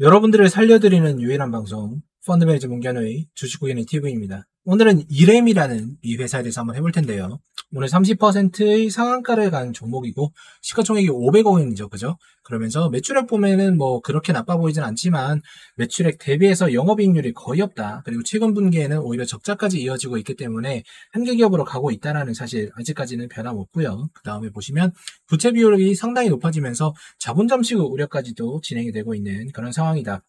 여러분들을 살려드리는 유일한 방송 펀드매니저 문견의 주식고객님 TV입니다. 오늘은 이렘이라는 이 회사에 대해서 한번 해볼 텐데요. 오늘 30%의 상한가를 간 종목이고 시가총액이 500억 원이죠. 그죠? 그러면서 매출액 보면은 뭐 그렇게 나빠 보이진 않지만 매출액 대비해서 영업이익률이 거의 없다. 그리고 최근 분기에는 오히려 적자까지 이어지고 있기 때문에 한계 기업으로 가고 있다라는 사실 아직까지는 변함없고요. 그 다음에 보시면 부채 비율이 상당히 높아지면서 자본 잠식 우려까지도 진행이 되고 있는 그런 상황이다.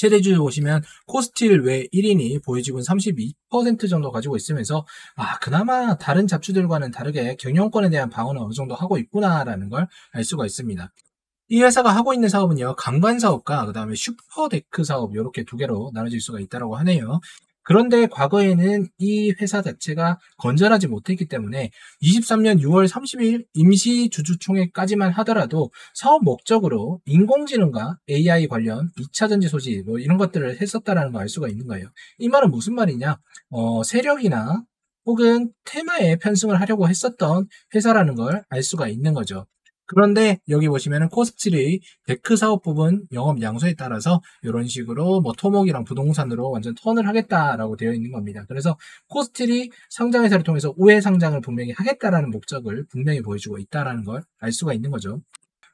최대주 보시면 코스틸 외 1인이 보유지분 32% 정도 가지고 있으면서 아 그나마 다른 잡주들과는 다르게 경영권에 대한 방어는 어느 정도 하고 있구나라는 걸 알 수가 있습니다. 이 회사가 하고 있는 사업은요 강반 사업과 그 다음에 슈퍼데크 사업 이렇게 두 개로 나눠질 수가 있다고 하네요. 그런데 과거에는 이 회사 자체가 건전하지 못했기 때문에 23년 6월 30일 임시 주주총회까지만 하더라도 사업 목적으로 인공지능과 AI 관련 2차 전지 소재 뭐 이런 것들을 했었다라는 걸 알 수가 있는 거예요. 이 말은 무슨 말이냐? 어, 세력이나 혹은 테마에 편승을 하려고 했었던 회사라는 걸 알 수가 있는 거죠. 그런데 여기 보시면은 코스틸의 데크 사업 부분 영업 양수에 따라서 이런 식으로 뭐 토목이랑 부동산으로 완전 턴을 하겠다라고 되어 있는 겁니다. 그래서 코스틸이 상장 회사를 통해서 우회 상장을 분명히 하겠다라는 목적을 분명히 보여주고 있다라는 걸 알 수가 있는 거죠.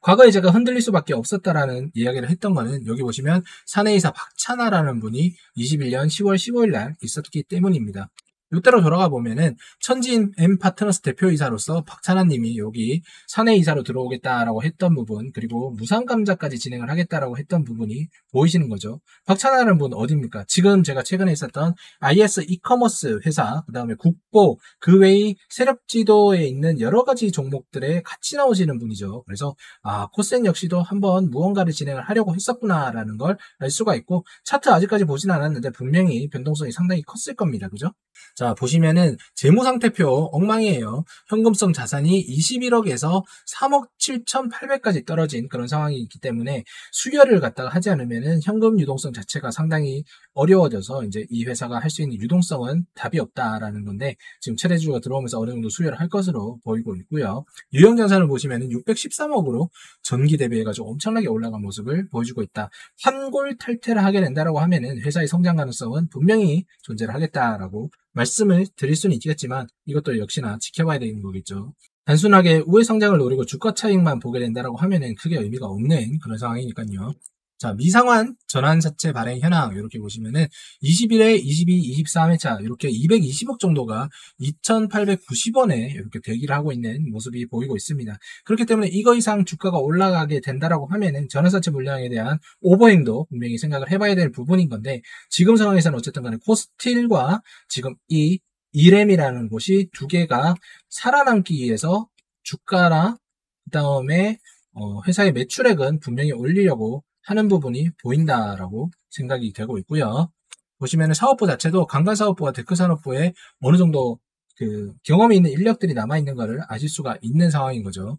과거에 제가 흔들릴 수밖에 없었다라는 이야기를 했던 거는 여기 보시면 사내이사 박찬아라는 분이 21년 10월 15일 날 있었기 때문입니다. 이때로 돌아가 보면은 천진 M 파트너스 대표이사로서 박찬환님이 여기 사내 이사로 들어오겠다라고 했던 부분 그리고 무상감자까지 진행을 하겠다라고 했던 부분이 보이시는 거죠. 박찬환은 분 어디입니까? 지금 제가 최근에 있었던 IS 이커머스 회사 그 다음에 국보 그 외의 세력지도에 있는 여러 가지 종목들에 같이 나오시는 분이죠. 그래서 아 코센 역시도 한번 무언가를 진행을 하려고 했었구나라는 걸 알 수가 있고 차트 아직까지 보진 않았는데 분명히 변동성이 상당히 컸을 겁니다. 그죠? 자, 보시면은 재무상태표 엉망이에요. 현금성 자산이 21억에서 3억 7,800까지 떨어진 그런 상황이 있기 때문에 수혈을 갖다가 하지 않으면은 현금 유동성 자체가 상당히 어려워져서 이제 이 회사가 할 수 있는 유동성은 답이 없다라는 건데 지금 최대주가 들어오면서 어느 정도 수혈을 할 것으로 보이고 있고요. 유형 자산을 보시면은 613억으로 전기 대비해가지고 엄청나게 올라간 모습을 보여주고 있다. 환골 탈퇴를 하게 된다라고 하면은 회사의 성장 가능성은 분명히 존재를 하겠다라고 말씀을 드릴 수는 있겠지만 이것도 역시나 지켜봐야 되는 거겠죠. 단순하게 우회 성장을 노리고 주가 차익만 보게 된다라고 하면은 크게 의미가 없는 그런 상황이니까요. 자, 미상환 전환사채 발행 현황 이렇게 보시면은 21회, 22, 23회차 이렇게 220억 정도가 2,890원에 이렇게 대기를 하고 있는 모습이 보이고 있습니다. 그렇기 때문에 이거 이상 주가가 올라가게 된다라고 하면은 전환사채 물량에 대한 오버행도 분명히 생각을 해봐야 될 부분인 건데 지금 상황에서는 어쨌든 간에 코스틸과 지금 이 이렘이라는 곳이 두 개가 살아남기 위해서 주가나 그 다음에 어, 회사의 매출액은 분명히 올리려고 하는 부분이 보인다라고 생각이 되고 있고요. 보시면 사업부 자체도 강간사업부와 데크산업부에 어느 정도 그 경험이 있는 인력들이 남아있는 것을 아실 수가 있는 상황인 거죠.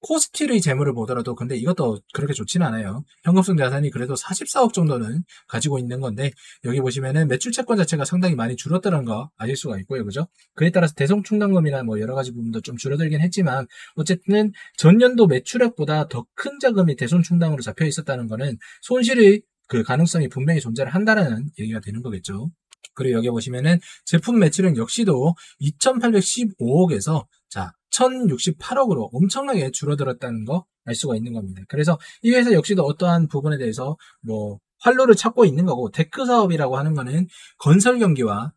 코스틸의 재물을 보더라도 근데 이것도 그렇게 좋지는 않아요. 현금성 자산이 그래도 44억 정도는 가지고 있는 건데 여기 보시면은 매출 채권 자체가 상당히 많이 줄었다는 거 아실 수가 있고요. 그죠? 그에 따라서 대성 충당금이나 뭐 여러 가지 부분도 좀 줄어들긴 했지만 어쨌든 전년도 매출액보다 더 큰 자금이 대손 충당으로 잡혀 있었다는 거는 손실의 그 가능성이 분명히 존재를 한다는 얘기가 되는 거겠죠. 그리고 여기 보시면은 제품 매출액 역시도 2,815억에서 자 1,068억으로 엄청나게 줄어들었다는 거 알 수가 있는 겁니다. 그래서 이 회사 역시도 어떠한 부분에 대해서 뭐 활로를 찾고 있는 거고 데크 사업이라고 하는 거는 건설 경기와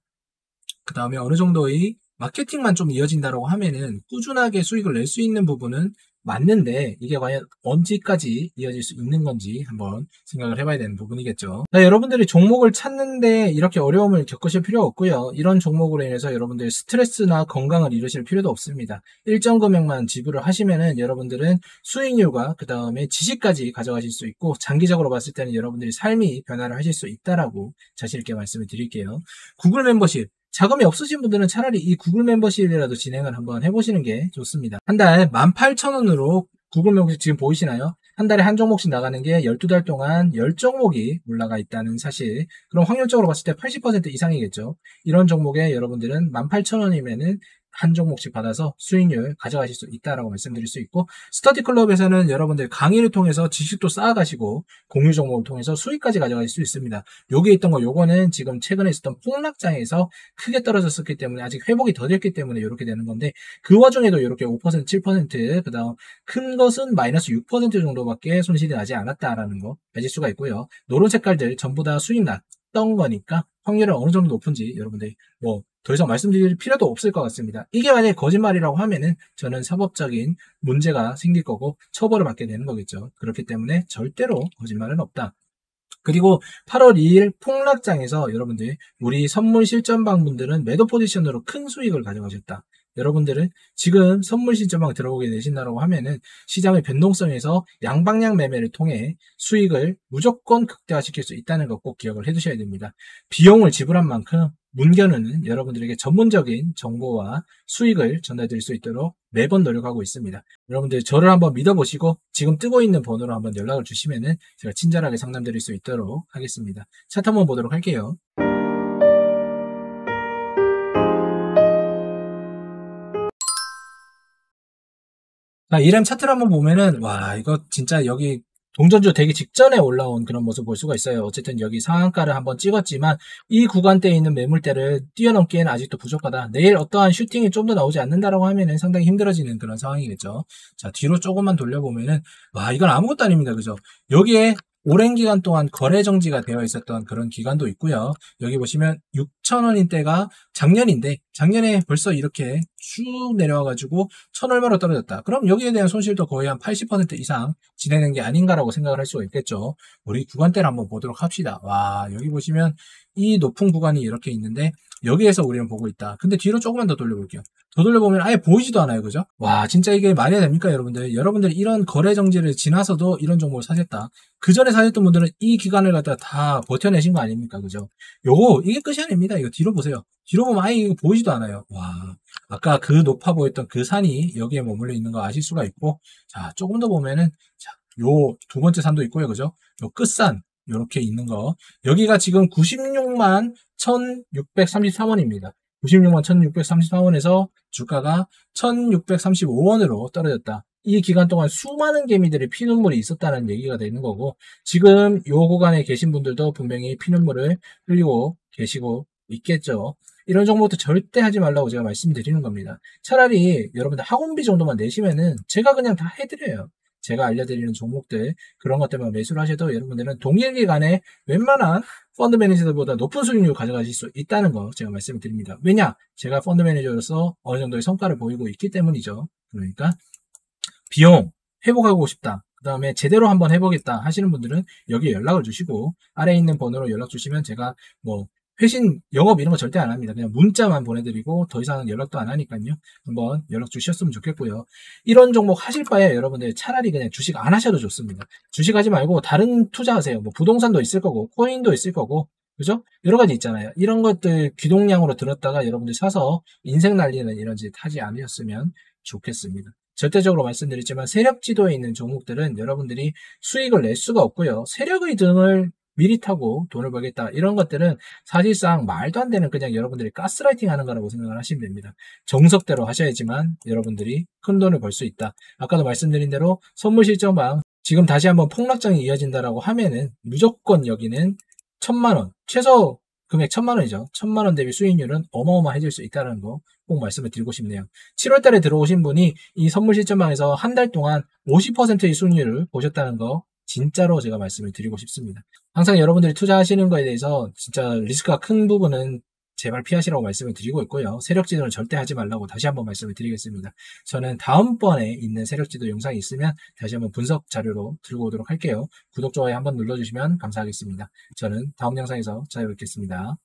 그 다음에 어느 정도의 마케팅만 좀 이어진다라고 하면은 꾸준하게 수익을 낼 수 있는 부분은 맞는데 이게 과연 언제까지 이어질 수 있는 건지 한번 생각을 해봐야 되는 부분이겠죠. 자, 여러분들이 종목을 찾는데 이렇게 어려움을 겪으실 필요 없고요. 이런 종목으로 인해서 여러분들 스트레스나 건강을 잃으실 필요도 없습니다. 일정 금액만 지불을 하시면은 여러분들은 수익률과 그 다음에 지식까지 가져가실 수 있고 장기적으로 봤을 때는 여러분들이 삶이 변화를 하실 수 있다라고 자신 있게 말씀을 드릴게요. 구글 멤버십 자금이 없으신 분들은 차라리 이 구글 멤버십이라도 진행을 한번 해보시는 게 좋습니다. 한 달 18,000원으로 구글 멤버십 지금 보이시나요? 한 달에 한 종목씩 나가는 게 12달 동안 10종목이 올라가 있다는 사실. 그럼 확률적으로 봤을 때 80% 이상이겠죠. 이런 종목에 여러분들은 18,000원이면은 한 종목씩 받아서 수익률 가져가실 수 있다라고 말씀드릴 수 있고 스터디 클럽에서는 여러분들 강의를 통해서 지식도 쌓아가시고 공유 종목을 통해서 수익까지 가져가실 수 있습니다. 여기에 있던 거 요거는 지금 최근에 있었던 폭락장에서 크게 떨어졌었기 때문에 아직 회복이 더 됐기 때문에 이렇게 되는 건데 그 와중에도 이렇게 5% 7% 그다음 큰 것은 마이너스 6% 정도밖에 손실이 나지 않았다라는 거 가질 수가 있고요. 노란 색깔들 전부 다 수익 났던 거니까 확률은 어느 정도 높은지 여러분들 뭐 더 이상 말씀드릴 필요도 없을 것 같습니다. 이게 만약에 거짓말이라고 하면은 저는 사법적인 문제가 생길 거고 처벌을 받게 되는 거겠죠. 그렇기 때문에 절대로 거짓말은 없다. 그리고 8월 2일 폭락장에서 여러분들 우리 선물 실전방 분들은 매도 포지션으로 큰 수익을 가져가셨다. 여러분들은 지금 선물 실전방 들어오게 되신다고 하면은 시장의 변동성에서 양방향 매매를 통해 수익을 무조건 극대화시킬 수 있다는 것 꼭 기억을 해두셔야 됩니다. 비용을 지불한 만큼 문견은 여러분들에게 전문적인 정보와 수익을 전달드릴 수 있도록 매번 노력하고 있습니다. 여러분들 저를 한번 믿어보시고 지금 뜨고 있는 번호로 한번 연락을 주시면은 제가 친절하게 상담드릴 수 있도록 하겠습니다. 차트 한번 보도록 할게요. 자, 이램 차트를 한번 보면은, 와, 이거 진짜 여기 동전주 되기 직전에 올라온 그런 모습 볼 수가 있어요. 어쨌든 여기 상한가를 한번 찍었지만 이 구간대에 있는 매물대를 뛰어넘기에는 아직도 부족하다. 내일 어떠한 슈팅이 좀 더 나오지 않는다라고 하면은 상당히 힘들어지는 그런 상황이겠죠. 자, 뒤로 조금만 돌려보면은 와, 이건 아무것도 아닙니다. 그죠? 여기에 오랜 기간 동안 거래 정지가 되어 있었던 그런 기간도 있고요. 여기 보시면 6천원인 때가 작년인데 작년에 벌써 이렇게 쭉 내려와가지고 천 얼마로 떨어졌다. 그럼 여기에 대한 손실도 거의 한 80% 이상 진행된 게 아닌가라고 생각을 할 수가 있겠죠. 우리 구간대를 한번 보도록 합시다. 와 여기 보시면 이 높은 구간이 이렇게 있는데 여기에서 우리는 보고 있다. 근데 뒤로 조금만 더 돌려볼게요. 더 돌려보면 아예 보이지도 않아요. 그죠? 와, 진짜 이게 말이 됩니까, 여러분들? 여러분들 이런 거래 정지를 지나서도 이런 종목을 사셨다. 그 전에 사셨던 분들은 이 기간을 갖다 다 버텨내신 거 아닙니까? 그죠? 요거, 이게 끝이 아닙니다. 이거 뒤로 보세요. 뒤로 보면 아예 이거 보이지도 않아요. 와, 아까 그 높아 보였던 그 산이 여기에 머물러 있는 거 아실 수가 있고, 자, 조금 더 보면은, 자, 요 두 번째 산도 있고요. 그죠? 요 끝산, 요렇게 있는 거. 여기가 지금 96만 1633원입니다. 96만 1634원에서 주가가 1635원으로 떨어졌다. 이 기간 동안 수많은 개미들의 피눈물이 있었다는 얘기가 되는 거고 지금 요 구간에 계신 분들도 분명히 피눈물을 흘리고 계시고 있겠죠. 이런 정보도 절대 하지 말라고 제가 말씀드리는 겁니다. 차라리 여러분들 학원비 정도만 내시면은 제가 그냥 다 해드려요. 제가 알려드리는 종목들 그런 것들만 매수를 하셔도 여러분들은 동일 기간에 웬만한 펀드 매니저들보다 높은 수익률 가져가실 수 있다는 거 제가 말씀을 드립니다. 왜냐? 제가 펀드 매니저로서 어느 정도의 성과를 보이고 있기 때문이죠. 그러니까 비용 회복하고 싶다. 그 다음에 제대로 한번 해보겠다 하시는 분들은 여기에 연락을 주시고 아래에 있는 번호로 연락 주시면 제가 뭐 회신 영업 이런 거 절대 안 합니다. 그냥 문자만 보내드리고 더 이상 연락도 안 하니까요. 한번 연락 주셨으면 좋겠고요. 이런 종목 하실 바에 여러분들 차라리 그냥 주식 안 하셔도 좋습니다. 주식 하지 말고 다른 투자하세요. 뭐 부동산도 있을 거고 코인도 있을 거고 그죠? 여러 가지 있잖아요. 이런 것들 귀동량으로 들었다가 여러분들 사서 인생 날리는 이런 짓 하지 않으셨으면 좋겠습니다. 절대적으로 말씀드리지만 세력 지도에 있는 종목들은 여러분들이 수익을 낼 수가 없고요. 세력의 등을 미리 타고 돈을 벌겠다. 이런 것들은 사실상 말도 안 되는 그냥 여러분들이 가스라이팅 하는 거라고 생각을 하시면 됩니다. 정석대로 하셔야지만 여러분들이 큰 돈을 벌 수 있다. 아까도 말씀드린 대로 선물 실전방 지금 다시 한번 폭락장이 이어진다라고 하면은 무조건 여기는 천만 원, 최소 금액 천만 원이죠. 천만 원 대비 수익률은 어마어마해질 수 있다는 거 꼭 말씀을 드리고 싶네요. 7월 달에 들어오신 분이 이 선물 실전방에서 한 달 동안 50%의 수익률을 보셨다는 거 진짜로 제가 말씀을 드리고 싶습니다. 항상 여러분들이 투자하시는 거에 대해서 진짜 리스크가 큰 부분은 제발 피하시라고 말씀을 드리고 있고요. 세력지도는 절대 하지 말라고 다시 한번 말씀을 드리겠습니다. 저는 다음번에 있는 세력지도 영상이 있으면 다시 한번 분석 자료로 들고 오도록 할게요. 구독, 좋아요 한번 눌러주시면 감사하겠습니다. 저는 다음 영상에서 찾아뵙겠습니다.